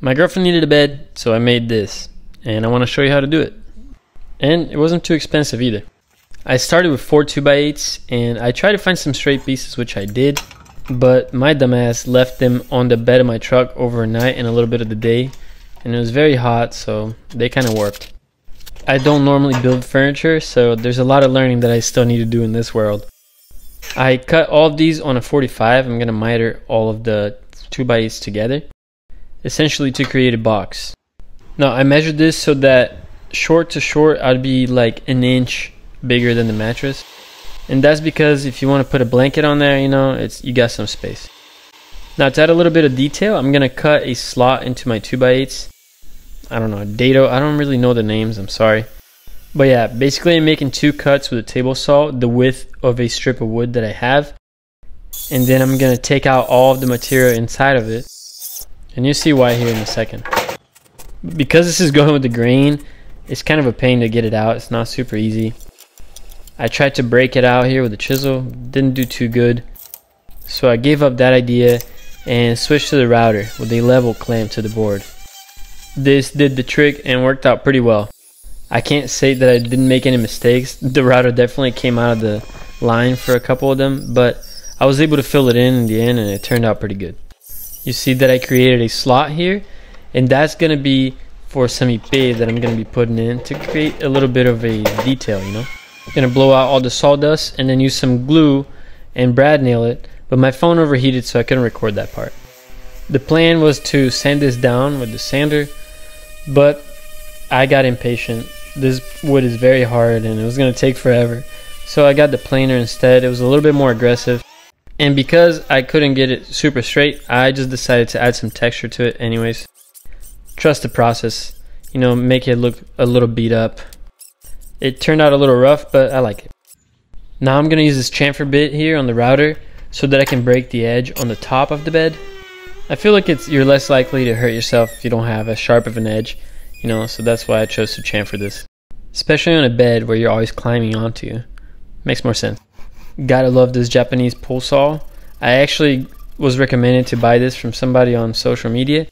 My girlfriend needed a bed, so I made this, and I want to show you how to do it. And it wasn't too expensive either. I started with four 2x8s, and I tried to find some straight pieces, which I did, but my dumbass left them on the bed of my truck overnight and a little bit of the day, and it was very hot, so they kind of warped. I don't normally build furniture, so there's a lot of learning that I still need to do in this world. I cut all of these on a 45. I'm going to miter all of the 2x8s together, essentially to create a box. Now I measured this so that short to short I'd be like an inch bigger than the mattress. And that's because if you want to put a blanket on there, you know, it's you got some space. Now to add a little bit of detail, I'm gonna cut a slot into my 2x8s. I don't know, dado, I don't really know the names, I'm sorry. But yeah, basically I'm making two cuts with a table saw, the width of a strip of wood that I have. And then I'm gonna take out all of the material inside of it. And you'll see why here in a second. Because this is going with the grain, it's kind of a pain to get it out. It's not super easy. I tried to break it out here with a chisel, didn't do too good. So I gave up that idea and switched to the router with a level clamp to the board. This did the trick and worked out pretty well. I can't say that I didn't make any mistakes. The router definitely came out of the line for a couple of them, but I was able to fill it in in the end and it turned out pretty good. You see that I created a slot here and that's going to be for some ipe that I'm going to be putting in to create a little bit of a detail, you know? I'm gonna blow out all the sawdust and then use some glue and brad nail it but my phone overheated so I couldn't record that part. The plan was to sand this down with the sander but I got impatient. This wood is very hard and it was gonna take forever so I got the planer instead. It was a little bit more aggressive and because I couldn't get it super straight I just decided to add some texture to it anyways trust the process you know make it look a little beat up it turned out a little rough, but I like it. Now I'm to use this chamfer bit here on the router so that I can break the edge on the top of the bed. I feel like it's you're less likely to hurt yourself if you don't have as sharp of an edge, you know, so that's why I chose to chamfer this. Especially on a bed where you're always climbing onto. Makes more sense. Gotta love this Japanese pull saw. I actually was recommended to buy this from somebody on social media.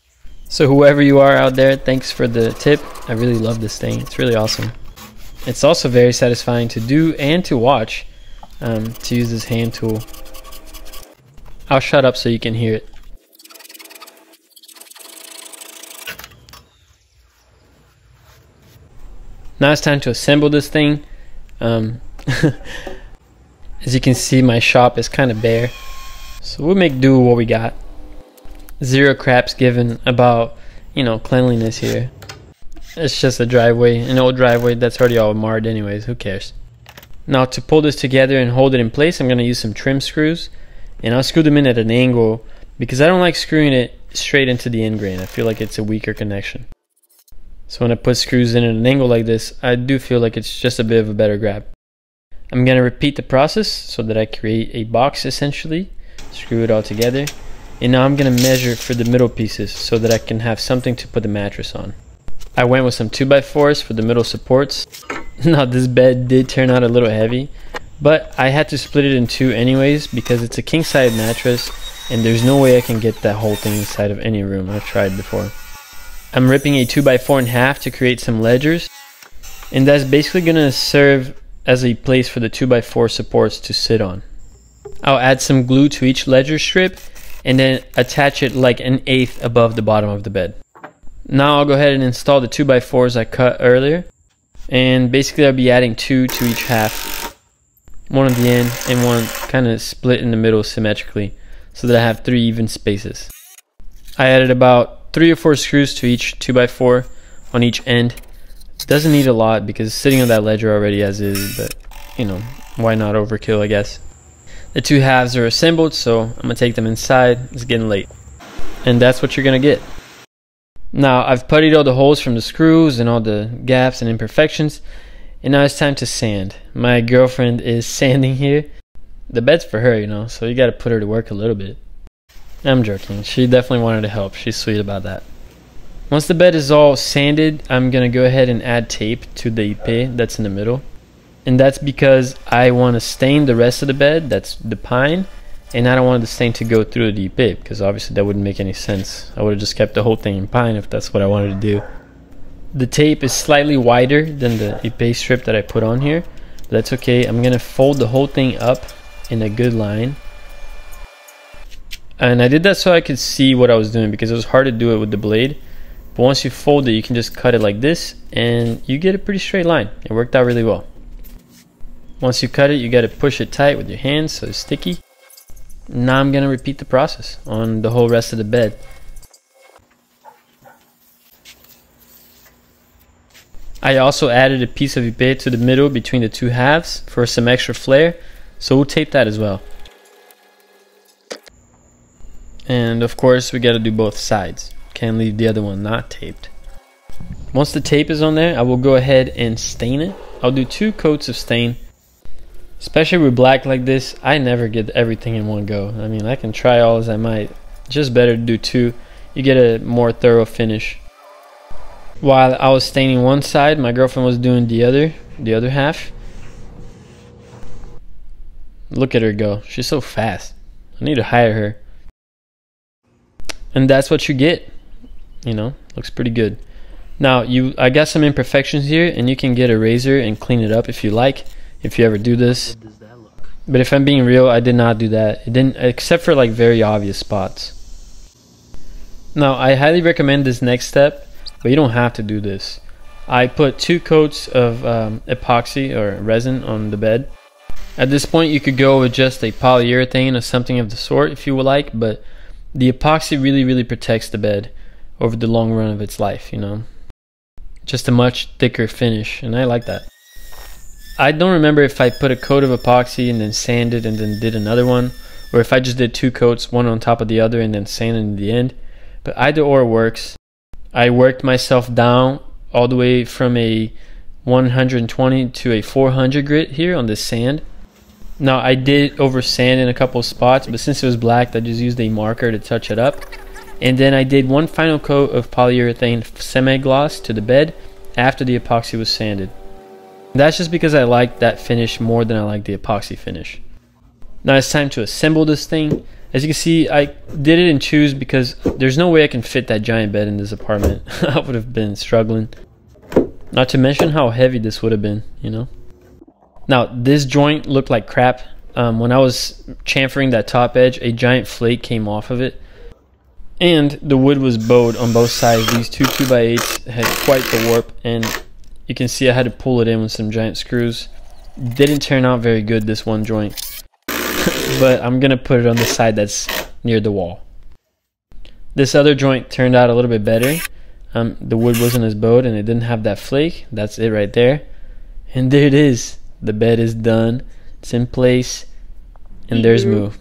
So whoever you are out there, thanks for the tip. I really love this thing. It's really awesome. It's also very satisfying to do and to watch um, to use this hand tool. I'll shut up so you can hear it. Now it's time to assemble this thing. Um, as you can see my shop is kind of bare. So we'll make do what we got. Zero craps given about, you know, cleanliness here. It's just a driveway, an old driveway that's already all marred anyways, who cares. Now to pull this together and hold it in place, I'm going to use some trim screws. And I'll screw them in at an angle because I don't like screwing it straight into the end grain. I feel like it's a weaker connection. So when I put screws in at an angle like this, I do feel like it's just a bit of a better grab. I'm going to repeat the process so that I create a box essentially, screw it all together. And now I'm going to measure for the middle pieces so that I can have something to put the mattress on. I went with some 2x4s for the middle supports. now this bed did turn out a little heavy, but I had to split it in two anyways because it's a king size mattress and there's no way I can get that whole thing inside of any room. I've tried before. I'm ripping a 2x4 in half to create some ledgers and that's basically going to serve as a place for the 2x4 supports to sit on. I'll add some glue to each ledger strip and then attach it like an eighth above the bottom of the bed. Now I'll go ahead and install the 2x4s I cut earlier. And basically I'll be adding two to each half. One at the end and one kind of split in the middle symmetrically so that I have three even spaces. I added about three or four screws to each 2x4 on each end. Doesn't need a lot because sitting on that ledger already as is, but you know, why not overkill I guess. The two halves are assembled so I'm to take them inside. It's getting late. And that's what you're to get. Now I've puttied all the holes from the screws and all the gaps and imperfections and now it's time to sand. My girlfriend is sanding here. The bed's for her, you know, so you gotta put her to work a little bit. I'm joking. She definitely wanted to help. She's sweet about that. Once the bed is all sanded, I'm gonna go ahead and add tape to the ipe that's in the middle. And that's because I want to stain the rest of the bed, that's the pine, and I don't want the stain to go through the bit because obviously that wouldn't make any sense. I would have just kept the whole thing in pine if that's what I wanted to do. The tape is slightly wider than the ipe strip that I put on here. That's okay. I'm gonna fold the whole thing up in a good line. And I did that so I could see what I was doing because it was hard to do it with the blade. But once you fold it, you can just cut it like this and you get a pretty straight line. It worked out really well. Once you cut it, you gotta push it tight with your hands so it's sticky. Now I'm gonna repeat the process on the whole rest of the bed. I also added a piece of ipe to the middle between the two halves for some extra flare, so we'll tape that as well. And of course we gotta do both sides. Can't leave the other one not taped. Once the tape is on there, I will go ahead and stain it. I'll do two coats of stain Especially with black like this, I never get everything in one go. I mean, I can try all as I might. Just better to do two. You get a more thorough finish. While I was staining one side, my girlfriend was doing the other, the other half. Look at her go. She's so fast. I need to hire her. And that's what you get. You know, looks pretty good. Now, you I got some imperfections here and you can get a razor and clean it up if you like if you ever do this. But if I'm being real, I did not do that. It didn't, except for like very obvious spots. Now, I highly recommend this next step, but you don't have to do this. I put two coats of um, epoxy or resin on the bed. At this point, you could go with just a polyurethane or something of the sort if you would like, but the epoxy really, really protects the bed over the long run of its life, you know. Just a much thicker finish, and I like that. I don't remember if I put a coat of epoxy and then sanded and then did another one, or if I just did two coats, one on top of the other, and then sanded in the end. But either or works. I worked myself down all the way from a 120 to a 400 grit here on the sand. Now I did over sand in a couple spots, but since it was black, I just used a marker to touch it up. And then I did one final coat of polyurethane semi-gloss to the bed after the epoxy was sanded. That's just because I like that finish more than I like the epoxy finish. Now it's time to assemble this thing. As you can see, I did it in twos because there's no way I can fit that giant bed in this apartment. I would have been struggling. Not to mention how heavy this would have been, you know. Now, this joint looked like crap. Um, when I was chamfering that top edge, a giant flake came off of it. And the wood was bowed on both sides. These two 2x8s had quite the warp, and you can see I had to pull it in with some giant screws. Didn't turn out very good, this one joint. but I'm going to put it on the side that's near the wall. This other joint turned out a little bit better. Um, the wood wasn't as bowed and it didn't have that flake. That's it right there. And there it is. The bed is done. It's in place. And there's Move.